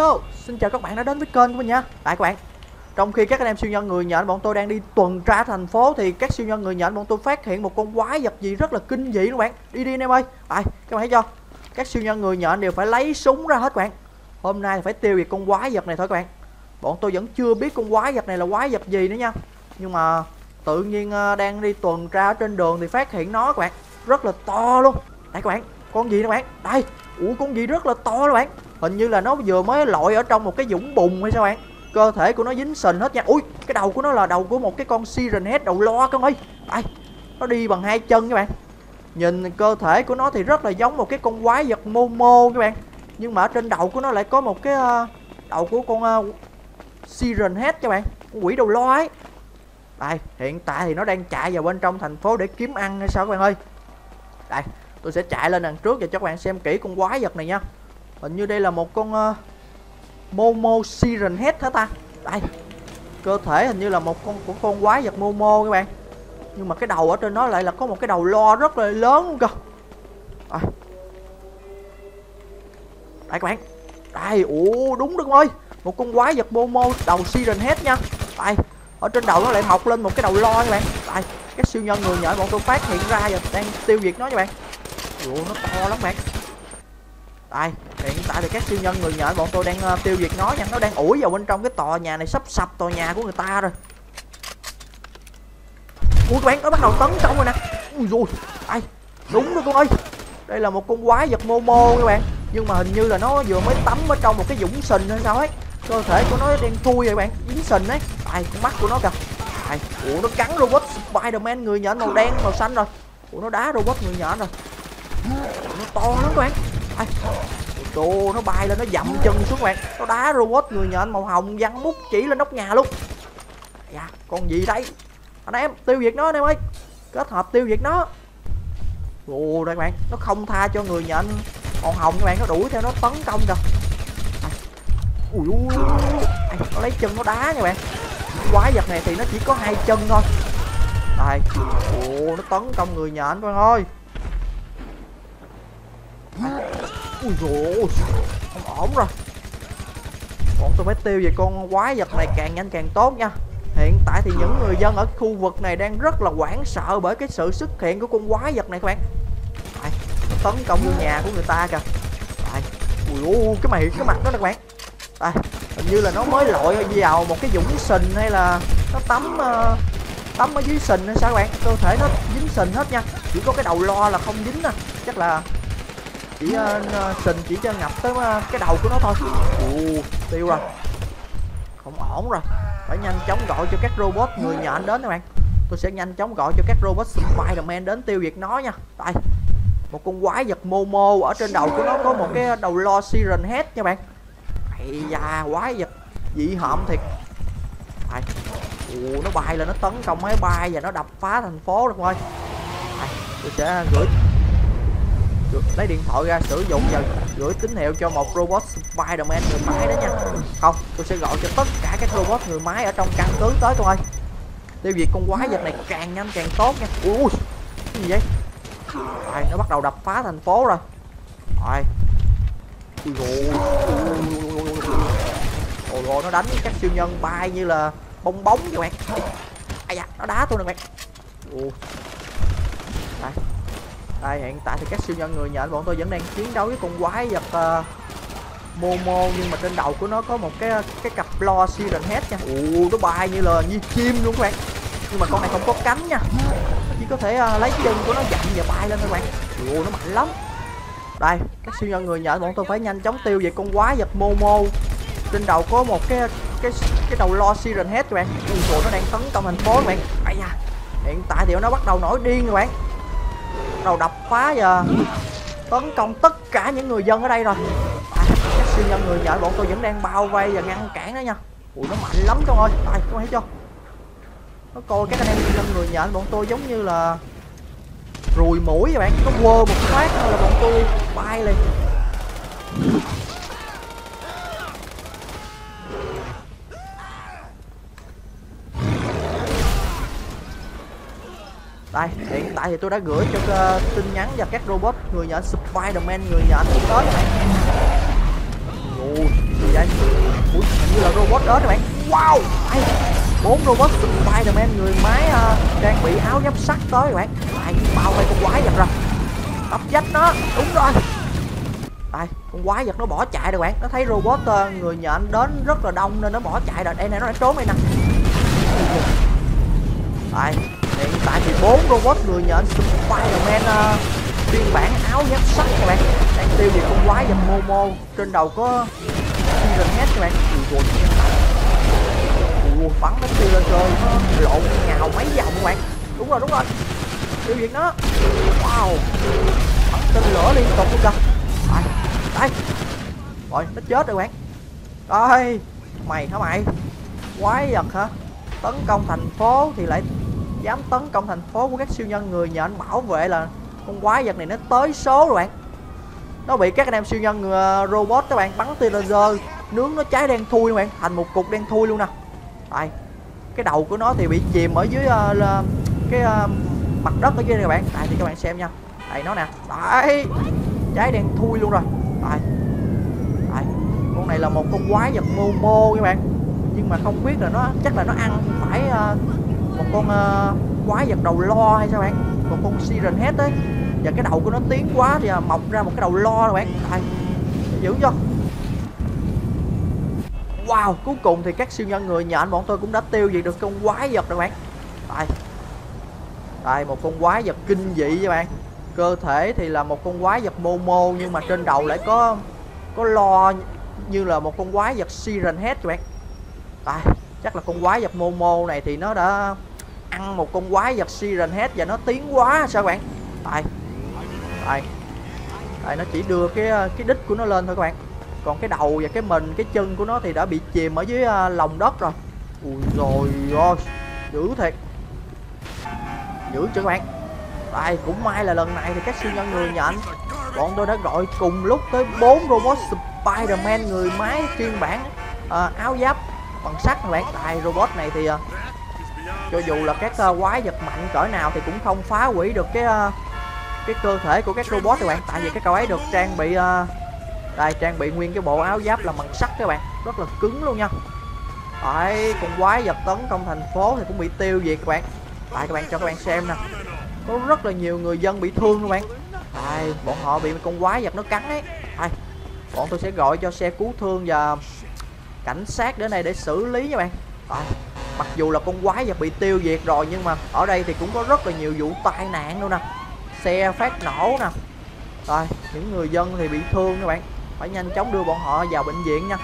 Hello, xin chào các bạn đã đến với kênh của mình nha. Tại các bạn Trong khi các anh em siêu nhân người nhện bọn tôi đang đi tuần tra thành phố Thì các siêu nhân người nhện bọn tôi phát hiện một con quái vật gì rất là kinh dị các bạn. Đi đi anh em ơi. Tại các bạn thấy chưa? Các siêu nhân người nhện đều phải lấy súng ra hết các bạn. Hôm nay phải tiêu diệt con quái vật này thôi các bạn. Bọn tôi vẫn chưa biết con quái vật này là quái vật gì nữa nha. Nhưng mà tự nhiên ờ, đang đi tuần tra trên đường thì phát hiện nó các bạn. Rất là to luôn. Đây các bạn Con gì nè các bạn? Đây Ủa con gì rất là to các bạn. Hình như là nó vừa mới lội ở trong một cái dũng bùn hay sao bạn? Cơ thể của nó dính sình hết nha. Ui cái đầu của nó là đầu của một cái con siren head đầu lo con ơi. Đây Nó đi bằng hai chân các bạn. Nhìn cơ thể của nó thì rất là giống một cái con quái vật Momo các bạn. Nhưng mà ở trên đầu của nó lại có một cái uh, đầu của con uh, siren head các bạn. Con quỷ đầu lo ấy. Đây hiện tại thì nó đang chạy vào bên trong thành phố để kiếm ăn hay sao các bạn ơi? Đây tôi sẽ chạy lên đằng trước và cho các bạn xem kỹ con quái vật này nha. Hình như đây là một con uh, Momo Siren Head hả ta? Đây cơ thể hình như là một con của con quái vật Momo các bạn. Nhưng mà cái đầu ở trên nó lại là có một cái đầu lo rất là lớn luôn cơ. Đây, đây các bạn. Đây ủa đúng đúng ơi. Một con quái vật Momo đầu Siren Head nha. Đây ở trên đầu nó lại mọc lên một cái đầu lo các bạn. Đây các siêu nhân người nhện bọn tôi phát hiện ra và đang tiêu diệt nó các bạn ủa nó to lắm bạn đây hiện tại thì các siêu nhân người nhện bọn tôi đang uh, tiêu diệt nó nha. Nó đang ủi vào bên trong cái tòa nhà này sắp sập tòa nhà của người ta rồi. Ui các bạn nó bắt đầu tấn công rồi nè. Ui rồi đây đúng rồi con ơi. Đây là một con quái vật momo các bạn. Nhưng mà hình như là nó vừa mới tắm ở trong một cái dũng sình hay sao ấy. Cơ thể của nó đen thui rồi bạn dính sình ấy. Đây con mắt của nó kìa. Đây ủa nó cắn robot spiderman người nhện màu đen màu xanh rồi. Ủa nó đá robot người nhện rồi nó to lắm các bạn. À, Đồ nó bay lên nó dậm chân xuống các bạn. Nó đá robot người nhện màu hồng văng mút chỉ lên nóc nhà luôn. Dạ con gì đây? Anh em tiêu diệt nó anh em ơi. Kết hợp tiêu diệt nó. Ồ đây các bạn Nó không tha cho người nhện màu hồng các bạn Nó đuổi theo nó tấn công kìa. Ui ui Nó lấy chân nó đá nha bạn. Quái vật này thì nó chỉ có hai chân thôi. Đây. Ồ nó tấn công người nhện các bạn ơi. Ui dồi không ổn rồi. Bọn tôi phải tiêu về con quái vật này càng nhanh càng tốt nha. Hiện tại thì những người dân ở khu vực này đang rất là hoảng sợ bởi cái sự xuất hiện của con quái vật này các bạn. Đây, tấn công vô nhà của người ta kìa. Đây, ui ui cái mày cái mặt đó nè các bạn. Đây, hình như là nó mới lội vào một cái dũng sình hay là nó tắm uh, tắm ở dưới sình hay sao các bạn? Cơ thể nó dính sình hết nha. Chỉ có cái đầu lo là không dính nè chắc là chỉ ờ, ờ, uh, sình chỉ cho ngập tới uh, cái đầu của nó thôi. Ồ, tiêu rồi. Không ổn rồi. Phải nhanh chóng gọi cho các robot. Người nhện đến các bạn. Tôi sẽ nhanh chóng gọi cho các robot Spiderman đến tiêu diệt nó nha. Đây. Một con quái vật Momo ở trên đầu của nó có một cái đầu lo Siren Head nha bạn. Ây da quái vật. Dị hợm thiệt. Đây. Ồ, nó bay lên nó tấn công máy bay và nó đập phá thành phố được rồi đây, tôi sẽ gửi lấy điện thoại ra sử dụng và gửi tín hiệu cho một robot Spiderman người máy đó nha. Không, tôi sẽ gọi cho tất cả các robot người máy ở trong căn cứ tới tôi. Ơi tiêu diệt con quái vật này càng nhanh càng tốt nha. Ui cái gì vậy? Rồi nó bắt đầu đập phá thành phố rồi. Rồi ui rồi ôi nó đánh các siêu nhân bay như là bong bóng vậy bạn. Ai da, nó đá tôi nè bạn. Ui. Đây đây hiện tại thì các siêu nhân người nhện bọn tôi vẫn đang chiến đấu với con quái vật uh, Momo nhưng mà trên đầu của nó có một cái cái cặp lo Siren Head nha. Ù nó bay như là như chim luôn các bạn. Nhưng mà con này không có cánh nha. Nó chỉ có thể uh, lấy chân của nó dặn và bay lên thôi các bạn. Ù nó mạnh lắm. Đây các siêu nhân người nhện bọn tôi phải nhanh chóng tiêu diệt con quái vật Momo. Trên đầu có một cái cái cái đầu lo Siren Head các bạn. Ui nó đang tấn công thành phố các bạn. Ai da. Hiện tại thì nó bắt đầu nổi điên các bạn đầu đập phá giờ. Tấn công tất cả những người dân ở đây rồi. À, các siêu nhân người nhện bọn tôi vẫn đang bao vây và ngăn cản đó nha. Ui nó mạnh lắm con ơi. Đây các bạn thấy chưa? Nó coi các anh em siêu nhân người nhện bọn tôi giống như là rùi mũi các bạn. Nó quơ một phát là bọn tôi bay liền. Đây hiện tại thì tôi đã gửi cho uh, tin nhắn và các robot người nhện Spiderman người nhện tới này ui gì vậy? Như là robot đến các bạn. Wow! Ai bốn robot Spiderman người máy ờ, uh, trang bị áo giáp sắt tới các bạn. Đây bao vây con quái vật rồi. Tập dách nó. Đúng rồi. Đây con quái vật nó bỏ chạy rồi bạn. Nó thấy robot uh, người nhện đến rất là đông nên nó bỏ chạy rồi. Đây này nó đã trốn đây nè. Đây hiện tại thì bốn robot người nhện Spiderman uh, phiên bản áo giáp sắt các bạn. Đang tiêu diệt con quái vật Momo. Trên đầu có Iron Head các bạn. Ui ui bắn nó tiêu lên trời lộn nhào mấy vòng các bạn. Đúng rồi đúng rồi. Tiêu diệt nó. Wow. Bắn tên lửa liên tục luôn kìa. Đây đây. Rồi nó chết rồi bạn. Đây. Mày hả mày? Quái vật hả? Tấn công thành phố thì lại dám tấn công thành phố của các siêu nhân người nhờ anh bảo vệ là con quái vật này nó tới số rồi bạn. Nó bị các anh em siêu nhân uh, robot các bạn bắn tia laser nướng nó cháy đen thui các bạn thành một cục đen thui luôn nè. Đây cái đầu của nó thì bị chìm ở dưới uh, cái uh, mặt đất ở dưới này các bạn. Đây thì các bạn xem nha. Đây nó nè. Đấy cháy đen thui luôn rồi. Đây đây con này là một con quái vật momo các bạn. Nhưng mà không biết là nó chắc là nó ăn phải uh, một con uh, quái vật đầu lo hay sao bạn? Một con siren hết đấy. Và cái đầu của nó tiến quá thì à, mọc ra một cái đầu lo rồi bạn. Đây giữ cho. Wow cuối cùng thì các siêu nhân người nhện bọn tôi cũng đã tiêu diệt được con quái vật rồi bạn. Đây. Đây một con quái vật kinh dị các bạn. Cơ thể thì là một con quái vật momo nhưng mà trên đầu lại có có lo như là một con quái vật siren head các bạn. Đây chắc là con quái vật momo này thì nó đã ăn một con quái vật siren hết và nó tiến quá sao các bạn? Tại, tại, tại nó chỉ đưa cái ờ, cái đích của nó lên thôi các bạn. Còn cái đầu và cái mình cái chân của nó thì đã bị chìm ở dưới uh, lòng đất rồi. Ui rồi ôi dữ thiệt. Dữ chưa các bạn? Tại cũng may là lần này thì các siêu nhân người nhận bọn tôi đã gọi cùng lúc tới bốn robot Spiderman người máy phiên bản uh, áo giáp bằng sắt các bạn. Tại robot này thì uh, cho dù là các uh, quái vật mạnh cỡ nào thì cũng không phá hủy được cái uh, cái cơ thể của các robot các bạn. Tại vì cái cậu ấy được trang bị uh, đây trang bị nguyên cái bộ áo giáp là bằng sắt các bạn. Rất là cứng luôn nha. Đấy, con quái vật tấn công thành phố thì cũng bị tiêu diệt các bạn. Đây các bạn cho các bạn xem nè. Có rất là nhiều người dân bị thương các bạn. Đây, bọn họ bị con quái vật nó cắn ấy. Đây, bọn tôi sẽ gọi cho xe cứu thương và cảnh sát đến đây để xử lý nha bạn. Đây, mặc dù là con quái vật bị tiêu diệt rồi, nhưng mà ở đây thì cũng có rất là nhiều vụ tai nạn luôn nè. Xe phát nổ nè. Rồi, những người dân thì bị thương các bạn. Phải nhanh chóng đưa bọn họ vào bệnh viện nha.